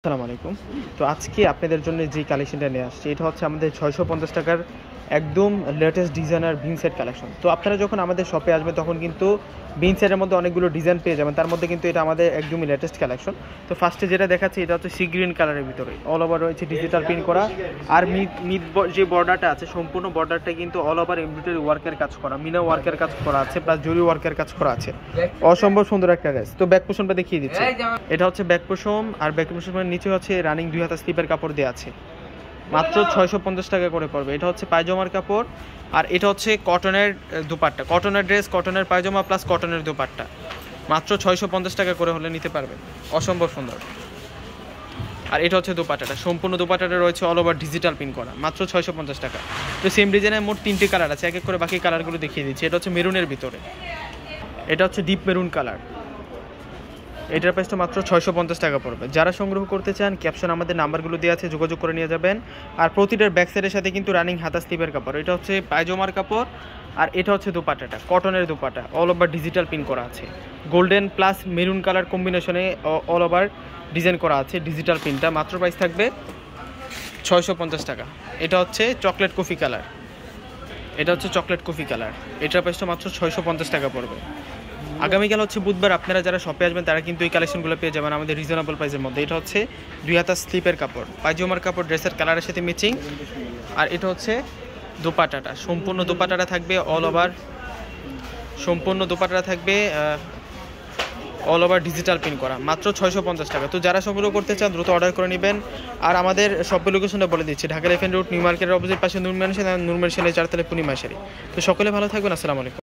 আসসালামু আলাইকুম। তো আজকে আপনাদের জন্য যে কালেকশনটা নিয়ে আসছি এটা হচ্ছে আমাদের ছয়শো পঞ্চাশ টাকার একদম লেটেস্ট ডিজাইনার বিন সেট কালেকশন তো আপনারা যখন আমাদের শপে আসবেন তখন কিন্তু বিন সেটের মধ্যে অনেকগুলো ডিজাইন পেয়ে যাবেন। তার মধ্যে কিন্তু এটা আমাদের একদমই লেটেস্ট কালেকশন তো ফার্স্টে যেটা দেখাচ্ছি এটা হচ্ছে সি গ্রিন কালারের ভিতরে। অল ওভার রয়েছে ডিজিটাল প্রিন্ট করা। আর মিড মিড যে বর্ডারটা আছে সম্পূর্ণ বর্ডারটা কিন্তু অল ওভার এমব্রয়ডারি ওয়ার্কের কাজ করা মিনা ওয়ার্কের কাজ করা আছে প্লাস জরি ওয়ার্কের কাজ করা আছে। অসম্ভব সুন্দর একটা ড্রেস তো ব্যাক পোষণটা দেখিয়ে দিচ্ছি। এটা হচ্ছে ব্যাক পোষণ আর ব্যাক পোষণের নিচে হচ্ছে রানিং দুই হাতা স্লিপের কাপড় দেওয়া আছে। মাত্র ছয়শো পঞ্চাশ টাকা করে পড়বে। এটা হচ্ছে পায়জামার কাপড় আর এটা হচ্ছে কটনের দুপাট্টা। কটনের ড্রেস কটনের পায়জামা প্লাস কটনের দুপাট্টা। মাত্র ছয়শো পঞ্চাশ টাকা করে হলে নিতে পারবেন অসম্ভব সুন্দর। আর এটা হচ্ছে দুপাট্টাটা। সম্পূর্ণ দুপাট্টাটা রয়েছে অল ওভার ডিজিটাল পিন করা। মাত্র ছয়শো পঞ্চাশ টাকা। তো সেম ডিজাইনের মোট তিনটি কালার আছে। এক এক করে বাকি কালারগুলো দেখিয়ে দিচ্ছি। এটা হচ্ছে মেরুনের ভিতরে। এটা হচ্ছে ডিপ মেরুন কালার এটার প্রাইসটা মাত্র ছয়শো পঞ্চাশ টাকা পড়বে। যারা সংগ্রহ করতে চান ক্যাপশন আমাদের নাম্বারগুলো দেওয়া আছে, যোগাযোগ করে নিয়ে যাবেন। আর প্রতিটার ব্যাক সাইডের সাথে কিন্তু রানিং হাতা স্লিপের কাপড়। এটা হচ্ছে পায়জামার কাপড়, আর এটা হচ্ছে দুপাটাটা কটনের dupatta. All over digital print করা আছে। গোল্ডেন প্লাস মেরুন কালার কম্বিনেশনে অল ওভার ডিজাইন করা আছে ডিজিটাল পিনটা মাত্র প্রাইস থাকবে ছয়শো পঞ্চাশ টাকা। এটা হচ্ছে চকলেট কফি কালার এটা হচ্ছে চকলেট কফি কালার এটার প্রাইসটা মাত্র ছয়শো পঞ্চাশ টাকা পড়বে। আগামীকাল হচ্ছে বুধবার, আপনারা যারা শপে আসবেন, তারা কিন্তু এই কালেকশনগুলো পেয়ে যাবেন আমাদের রিজনেবল প্রাইসের মধ্যে। এটা হচ্ছে দুই হাতা স্লিপের কাপড়, পায়জামার কাপড় ড্রেসের কালারের সাথে ম্যাচিং আর এটা হচ্ছে দোপাটাটা, সম্পূর্ণ দোপাটাটা থাকবে অল ওভার সম্পূর্ণ দোপাটাটা থাকবে অল ওভার ডিজিটাল পিন করা, মাত্র ছয়শো পঞ্চাশ টাকা। তো যারা সংগ্রহ করতে চান, দ্রুত অর্ডার করে নেবেন। আর আমাদের সব লোকেশনটা বলে দিচ্ছি, ঢাকা লেফেন রোড নিউ মার্কেটের অপোজিট পাশে নুরমান সেন নুরমান সেনের চারতলা পূর্ণিমা সারি তো সকলে ভালো থাকবেন, আসসালামু আলাইকুম।